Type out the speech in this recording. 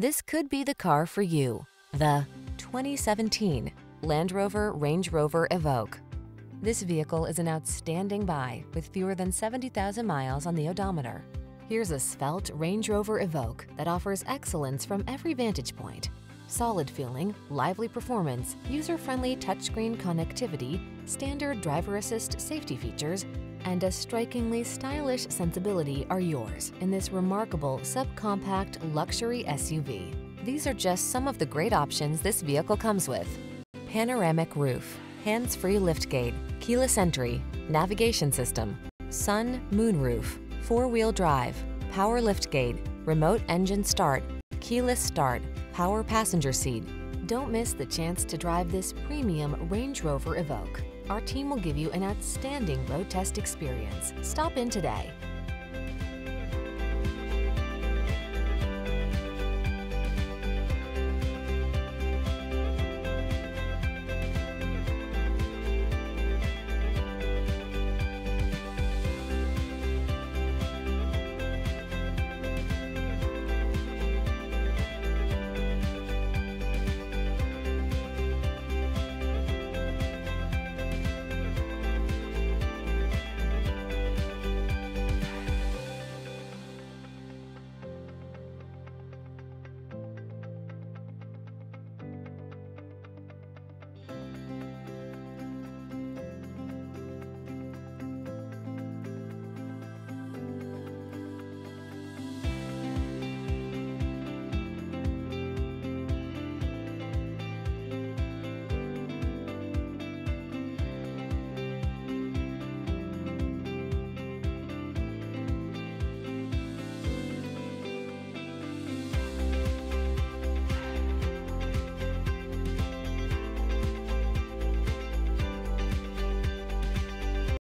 This could be the car for you. The 2017 Land Rover Range Rover Evoque. This vehicle is an outstanding buy with fewer than 70,000 miles on the odometer. Here's a svelte Range Rover Evoque that offers excellence from every vantage point. Solid feeling, lively performance, user-friendly touchscreen connectivity, standard driver assist safety features, and a strikingly stylish sensibility are yours in this remarkable subcompact luxury SUV. These are just some of the great options this vehicle comes with. Panoramic roof, hands-free liftgate, keyless entry, navigation system, sun, moon roof, four-wheel drive, power liftgate, remote engine start, keyless start, power passenger seat. Don't miss the chance to drive this premium Range Rover Evoque. Our team will give you an outstanding road test experience. Stop in today.